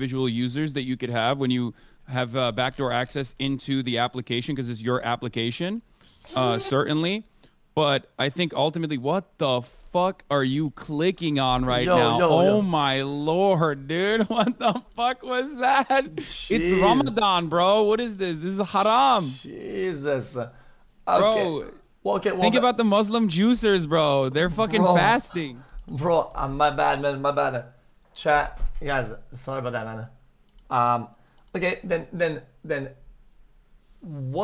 visual users that you could have when you have uh, backdoor access into the application because it's your application, uh, certainly. But I think ultimately, what the fuck are you clicking on right Yo, now? yo, oh yo. my lord, dude! What the fuck was that? It's Ramadan, bro. What is this? This is haram, Jesus. Okay. bro. Well, okay, well, Think about the Muslim juicers, bro. They're fucking Bro. fasting. Bro, um, my bad, man. My bad. Chat, guys. Sorry about that, man. Um, okay, then, then, then, what?